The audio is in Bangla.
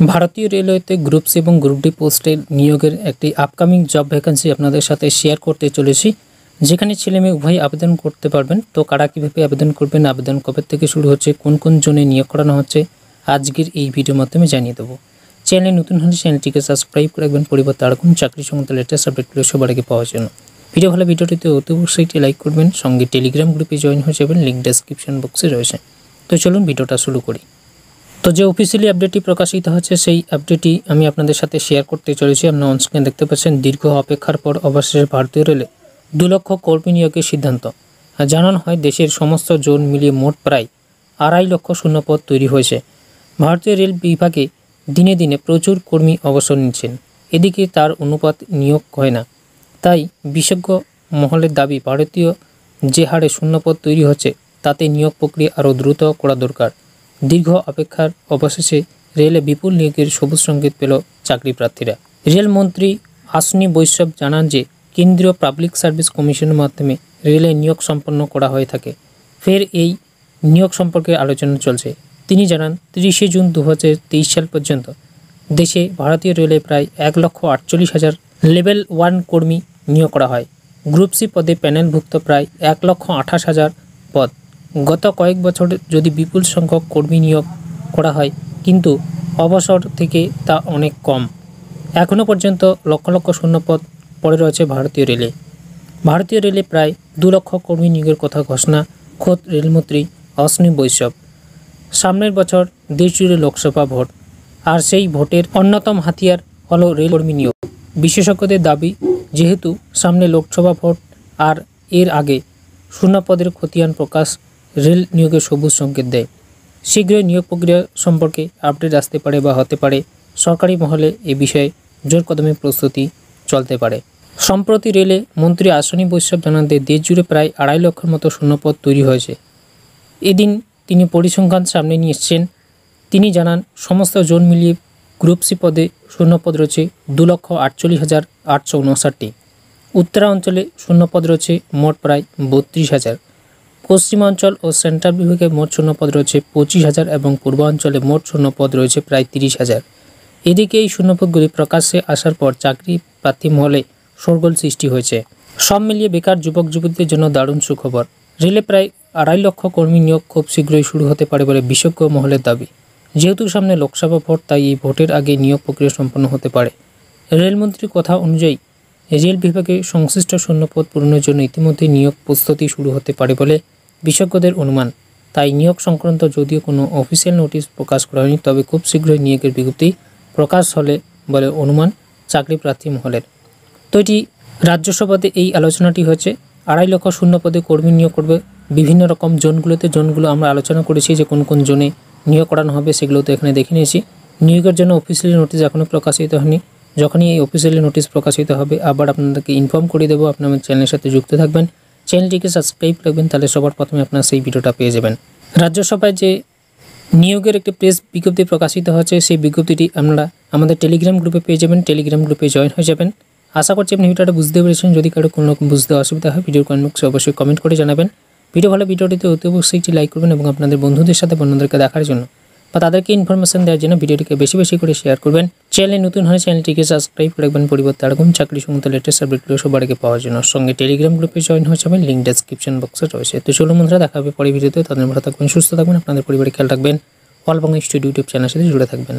ভারতীয় রেলওয়েতে গ্রুপ সি এবং গ্রুপ ডি পোস্টের নিয়োগের একটি আপকামিং জব ভ্যাকেন্সি আপনাদের সাথে শেয়ার করতে চলেছি। যেখানে ছেলে মেয়ে উভয় আবেদন করতে পারবেন। তো কারা কীভাবে আবেদন করবেন, আবেদন কবে থেকে শুরু হচ্ছে, কোন কোন জনে নিয়োগ করানো হচ্ছে, আজকের এই ভিডিওর মাধ্যমে জানিয়ে দেবো। চ্যানেলে নতুন হলে চ্যানেলটিকে সাবস্ক্রাইব করে রাখবেন। পরিবর্তে আর কোন চাকরি সংক্রান্ত লেটেস্ট আপডেটগুলো সবার আগে পাওয়ার জন্য। ভিডিও ভালো ভিডিওটিতে অতি অবশ্যই লাইক করবেন। সঙ্গে টেলিগ্রাম গ্রুপে জয়েন হয়ে যাবেন। লিঙ্ক ডেসক্রিপশন বক্সে রয়েছে। তো চলুন ভিডিওটা শুরু করি। তো যে অফিসিয়ালি আপডেটটি প্রকাশিত হচ্ছে সেই আপডেটটি আমি আপনাদের সাথে শেয়ার করতে চলেছি। আপনারা অনস্ক্রিনে দেখতে পাচ্ছেন, দীর্ঘ অপেক্ষার পর অবশেষে ভারতীয় রেলে দু লক্ষ কর্মী নিয়োগের সিদ্ধান্ত। জানানো হয়, দেশের সমস্ত জোন মিলিয়ে মোট প্রায় আড়াই লক্ষ শূন্যপদ তৈরি হয়েছে। ভারতীয় রেল বিভাগে দিনে দিনে প্রচুর কর্মী অবসর নিচ্ছেন। এদিকে তার অনুপাত নিয়োগ হয় না। তাই বিশেষজ্ঞ মহলের দাবি, ভারতীয় যে হারে শূন্যপদ তৈরি হচ্ছে, তাতে নিয়োগ প্রক্রিয়া আরও দ্রুত করা দরকার। দীর্ঘ অপেক্ষার অবশেষে রেলে বিপুল নিয়োগের সবুজ সংকেত পেল চাকরি প্রার্থীরা রেলমন্ত্রী আসনি বৈষ্ণব জানান যে, কেন্দ্রীয় পাবলিক সার্ভিস কমিশনের মাধ্যমে রেলে নিয়োগ সম্পন্ন করা হয়ে থাকে। ফের এই নিয়োগ সম্পর্কে আলোচনা চলছে। তিনি জানান, তিরিশে জুন দু হাজার তেইশ সাল পর্যন্ত দেশে ভারতীয় রেলে প্রায় এক লক্ষ আটচল্লিশ হাজার লেভেল ওয়ান কর্মী নিয়োগ করা হয়। গ্রুপ সি পদে প্যানেলভুক্ত প্রায় এক লক্ষ আঠাশ হাজার পদ। গত কয়েক বছর যদি বিপুল সংখ্যক কর্মী নিয়োগ করা হয়, কিন্তু অবসর থেকে তা অনেক কম। এখনও পর্যন্ত লক্ষ লক্ষ শূন্যপদ পড়ে রয়েছে ভারতীয় রেলে। ভারতীয় রেলে প্রায় দু লক্ষ কর্মী নিয়োগের কথা ঘোষণা খোদ রেলমন্ত্রী অশ্বিনী বৈষ্ণব। সামনের বছর দেশ জুড়ে লোকসভা ভোট, আর সেই ভোটের অন্যতম হাতিয়ার হল রেল কর্মী নিয়োগ। বিশেষজ্ঞদের দাবি, যেহেতু সামনে লোকসভা ভোট, আর এর আগে শূন্যপদের খতিয়ান প্রকাশ রেল নিয়োগের সবুজ সংকেত দেয়। শীঘ্রই নিয়োগ প্রক্রিয়া সম্পর্কে আপডেট আসতে পারে বা হতে পারে। সরকারি মহলে এ বিষয়ে জোর কদমে প্রস্তুতি চলতে পারে। সম্প্রতি রেলে মন্ত্রী আশ্বিনী বৈষ্ণব জানান যে দেশ জুড়ে প্রায় আড়াই লক্ষের মতো শূন্যপদ তৈরি হয়েছে। এদিন তিনি পরিসংখ্যান সামনে নিয়ে এসছেন। তিনি জানান, সমস্ত জোন মিলিয়ে গ্রুপ সি পদে শূন্যপদ রয়েছে দু লক্ষ আটচল্লিশ হাজার আটশো উনষাটটি। উত্তরা অঞ্চলে শূন্যপদ রয়েছে মোট প্রায় বত্রিশ হাজার। পশ্চিমাঞ্চল ও সেন্ট্রাল বিভাগে মোট শূন্যপদ রয়েছে পঁচিশ হাজার এবং পূর্বাঞ্চলে মোট শূন্যপদ রয়েছে প্রায় তিরিশ হাজার। এদিকে এই শূন্যপদগুলি প্রকাশ্যে আসার পর চাকরি প্রার্থী মহলে শোরগোল সৃষ্টি হয়েছে। সব মিলিয়ে বেকার যুবক যুবতীদের জন্য দারুণ সুখবর। রেলে প্রায় আড়াই লক্ষ কর্মী নিয়োগ খুব শীঘ্রই শুরু হতে পারে বলে বিশেষজ্ঞ মহলের দাবি। যেহেতু সামনে লোকসভা ভোট, তাই এই ভোটের আগে নিয়োগ প্রক্রিয়া সম্পন্ন হতে পারে। রেলমন্ত্রীর কথা অনুযায়ী, রেল বিভাগে সংশ্লিষ্ট শূন্যপদ পূরণের জন্য ইতিমধ্যে নিয়োগ প্রস্তুতি শুরু হতে পারে বলে বিশেষজ্ঞদের অনুমান। তাই নিয়োগ সংক্রান্ত যদিও কোনো অফিসিয়াল নোটিশ প্রকাশ করা হয়নি, তবে খুব শীঘ্রই নিয়োগের বিজ্ঞপ্তি প্রকাশ হলে বলে অনুমান চাকরি প্রার্থী মহলের। তো এটি রাজ্যসভাতে এই আলোচনাটি হয়েছে। আড়াই লক্ষ শূন্য পদে কর্মী নিয়োগ করবে বিভিন্ন রকম জোনগুলোতে। জোনগুলো আমরা আলোচনা করেছি যে কোন কোন জোনে নিয়োগ করানো হবে সেগুলো তো এখানে দেখে নিয়েছি। নিয়োগের জন্য অফিসিয়ালি নোটিশ এখনও প্রকাশিত হয়নি। যখনই এই অফিসিয়ালি নোটিশ প্রকাশিত হবে, আবার আপনাদেরকে ইনফর্ম করে দেবো। আপনার চ্যানেলের সাথে যুক্ত থাকবেন। চ্যানেলটিকে সাবস্ক্রাইব রাখবেন তাহলে সবার প্রথমে আপনার সেই ভিডিওটা পেয়ে যাবেন। রাজ্যসভায় যে নিয়োগের একটি প্রেস বিজ্ঞপ্তি প্রকাশিত হচ্ছে সেই বিজ্ঞপ্তিটি আপনারা আমাদের টেলিগ্রাম গ্রুপে পেয়ে যাবেন। টেলিগ্রাম গ্রুপে জয়েন হয়ে যাবেন। আশা করছি আপনি ভিডিওটা বুঝতে পেরেছেন। যদি কারও কোনো রকম বুঝতে অসুবিধা হয়, ভিডিওর কমেন্ট বক্সে অবশ্যই কমেন্ট করে জানাবেন। ভিডিও ভালো, ভিডিওটিতে অতি অবশ্যই একটি লাইক করবেন এবং আপনাদের বন্ধুদের সাথে বন্ধুদেরকে দেখার জন্য বা তাদেরকে ইনফরমেশন দেওয়ার জন্য ভিডিওটিকে বেশি বেশি করে শেয়ার করবেন। চ্যানেলে নতুন হলে চ্যানেলটিকে সাবস্ক্রাইব করে রাখবেন। পরিবর্তে এরকম চাকরি সংক্রান্ত লেটেস্ট আপডেটগুলো সবার আগে পাওয়ার জন্য। সঙ্গে টেলিগ্রাম গ্রুপে জয়েন হয়ে যাবেন। লিঙ্ক ডেসক্রিপশন বক্সে রয়েছে। তো চলুন বন্ধুরা, দেখা হবে পরে ভিডিওতে। তাদের ভালো থাকবেন সুস্থ থাকবেন আপনাদের পরিবারে খেয়াল রাখবেন। অল বাংলা স্টুডিও ইউটিউব চ্যানেলের সাথে জুড়ে থাকবেন।